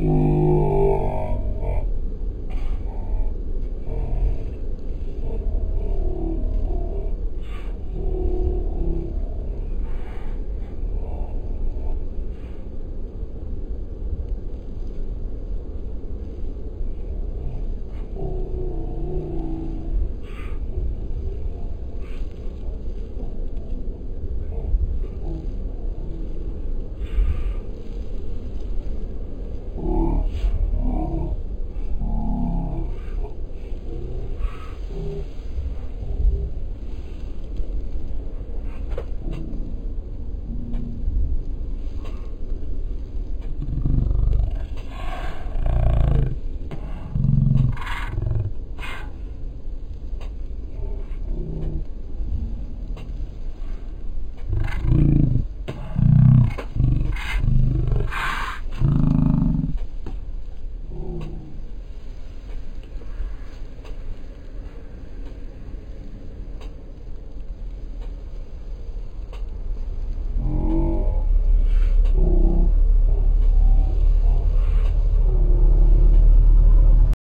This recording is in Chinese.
嗯。